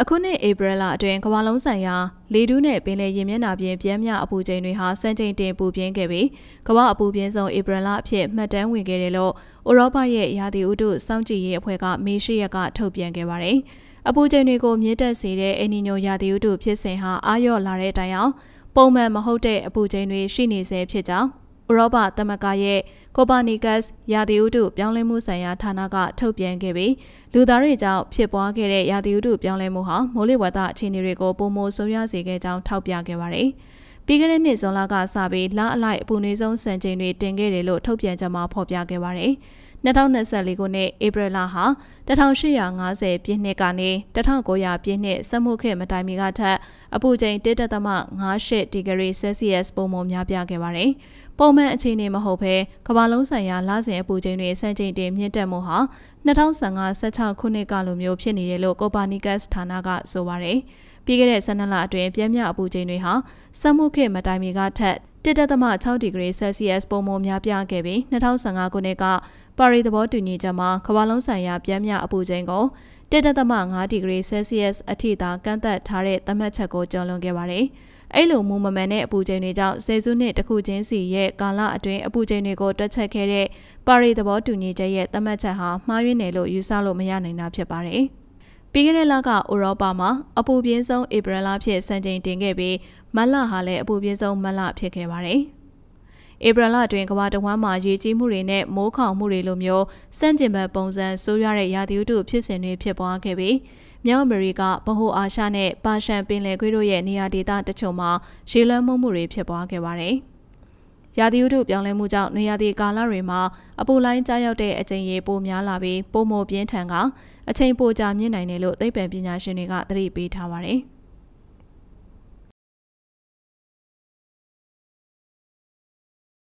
အခုနှစ်ဧပြီလအတွင်းကမ္ဘာလုံးဆိုင်ရာလေတူးနဲ့ပင်လယ်ရေမျက်နှာပြင်ပြင်းမြအပူချိန်တွေဟာစံချိန်တင်ပူပြင်းခဲ့ပြီးကမ္ဘာအပူပြင်းဆုံးဧပြီလအဖြစ်မှတ်တမ်းဝင်ခဲ့တယ်လို့ဥရောပရဲ့ရာသီဥတုစောင့်ကြည့်ရေးအဖွဲ့ကမေရှိရက်ကထုတ်ပြန်ခဲ့ပါတယ်။အပူချိန်တွေကိုမြင့်တက်စေတဲ့အနီညိုရာသီဥတုဖြစ်စဉ်ဟာအာရော့လာတဲ့တိုင်အောင်ပုံမှန်မဟုတ်တဲ့အပူချိန်တွေရှိနေဆဲဖြစ်ကြောင်း ဥရောပသမဂ္ဂရဲ့ကိုပါနီကတ်ရာသီဥတုပြောင်းလဲမှုဆိုင်ရာဌာနကထုတ်ပြန်ခဲ့ပြီးလူသားတွေကြောင့်ဖြစ်ပွားခဲ့တဲ့ရာသီဥတုပြောင်းလဲမှုဟာမိုးလေဝသအခြေအနေတွေကိုပုံမိုဆိုးရွားစေခဲ့ကြောင်းထောက်ပြခဲ့ပါတယ်။ ပြီးခဲ့တဲ့နှစ်ဇွန်လကစပြီးလအလိုက်အပူနေဆုံးစံချိန်တွေတင်ခဲ့တယ်လို့ထုတ်ပြန်ကြမှာဖော်ပြခဲ့ပါတယ်။2024ခုနှစ်ဧပြီလဟာ1850ပြည့်နှစ်ကနေ1900ပြည့်နှစ်စက်မှုခေတ်မတိုင်မီကထက်အပူချိန်1.58ဒီဂရီဆဲလ်စီယပ်ပုံမှန်များပြားခဲ့ပါတယ်။ပုံမှန်အခြေအနေမဟုတ်ဘဲကမ္ဘာလုံးဆိုင်ရာလစဉ်အပူချိန်တွေစံချိန်တင်မြင့်တက်မှုဟာ2015-16ခုနှစ်ကလိုမျိုးဖြစ်နေတယ်လို့ကိုပါနီကတ်စ်ဌာနကဆိုပါတယ်။ ပြီးခဲ့တဲ့12လအတွင်းပြင်းပြအပူချိန်တွေဟာစက်မှုခေတ်မတိုင်မီကထက်1.6ဒီဂရီဆဲလ်စီယပ်ပုံမှန်များပြားခဲ့ပြီး2015ခုနှစ်ကပါရီသဘောတူညီချက်မှာကမ္ဘာလုံးဆိုင်ရာပြင်းပြအပူချိန်ကို1.5ဒီဂရီဆဲလ်စီယပ်အထိသာကန့်သက်ထားတဲ့သတ်မှတ်ချက်ကိုကျော်လွန်ခဲ့ပါတယ်။အဲ့လိုမူမမှန်တဲ့အပူချိန်တွေကြောင့်စေစုနှစ်တစ်ခုချင်းစီရဲ့ကာလအတွင်းအပူချိန်တွေကိုတွက်ချက်ခဲ့တဲ့ပါရီသဘောတူညီချက်ရဲ့သတ်မှတ်ချက်ဟာမှားယွင်းတယ်လို့ယူဆလို့မရနိုင်တာဖြစ်ပါတယ်။ ပြီးခဲ့တဲ့လကဥရောပမှာအပူပြင်းဆုံးဧပြီလဖြစ်စံချိန်တင်ခဲ့ပြီးမတ်လဟာလည်းအပူပြင်းဆုံးမတ်လဖြစ်ခဲ့ပါတယ်။ဧပြီလအတွင်းကမ္ဘာတဝန်းမှာရေကြီးမှုတွေနဲ့မိုးခေါင်မှုတွေလိုမျိုးစန့်ကျင်ဘက်ပုံစံဆိုးရွားတဲ့ရာသီဥတုဖြစ်စဉ်တွေဖြစ်ပွားခဲ့ပြီးမြောက်အမေရိကဗဟိုအာရှနဲ့ပါရှန်ပင်လယ်ကွေးတို့ရဲ့နေရာဒေသတချို့မှာရေလွှမ်းမိုးမှုတွေဖြစ်ပွားခဲ့ပါတယ်။ ရာသီဥတုပြောင်းလဲမှုကြောင့်နေရာဒီကာလတွေမှာအပူလိုင်းကြားရောက်တဲ့အချိန်ရေပိုများလာပြီးပိုမိုပြင်းထန်ကအချိန်ပိုကြာမြင့်နိုင်တယ်လို့သိပ္ပံပညာရှင်တွေကသတိပေးထားပါတယ်။